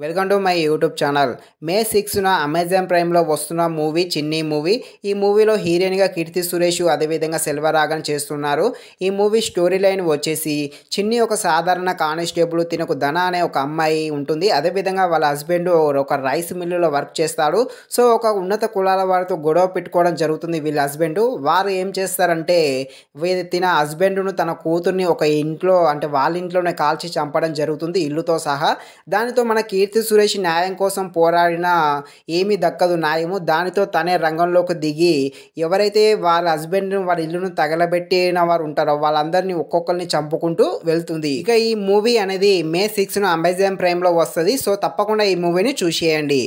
Welcome to my YouTube channel May సిక్స్న Amazon ప్రైమ్లో వస్తున్న movie చిన్ని మూవీ ఈ మూవీలో హీరోయిన్గా కీర్తి సురేష్ అదేవిధంగా సెల్వరాగన్ చేస్తున్నారు. ఈ మూవీ స్టోరీ లైన్ వచ్చేసి చిన్ని ఒక సాధారణ కానిస్టేబుల్ తినకు ధన అనే ఒక అమ్మాయి ఉంటుంది. అదేవిధంగా వాళ్ళ హస్బెండ్ ఒక రైస్ మిల్లులో వర్క్ చేస్తాడు. సో ఒక ఉన్నత కులాల వారితో గొడవ పెట్టుకోవడం జరుగుతుంది వీళ్ళ హస్బెండ్ వారు ఏం చేస్తారంటే తిన హస్బెండ్ను తన కూతుర్ని ఒక ఇంట్లో అంటే వాళ్ళ ఇంట్లోనే కాల్చి చంపడం జరుగుతుంది ఇల్లుతో సహా. దానితో మన కీర్తి సురేష్ న్యాయం కోసం పోరాడినా ఏమీ దక్కదు న్యాయము దానితో తనే రంగంలోకి దిగి ఎవరైతే వాళ్ళ హస్బెండ్ని వాళ్ళ ఇల్లును తగలబెట్టిన వారు ఉంటారో వాళ్ళందరినీ ఒక్కొక్కరిని చంపుకుంటూ వెళ్తుంది. ఇక ఈ మూవీ అనేది మే సిక్స్ను అమెజాన్ ప్రైమ్లో వస్తుంది. సో తప్పకుండా ఈ మూవీని చూసేయండి.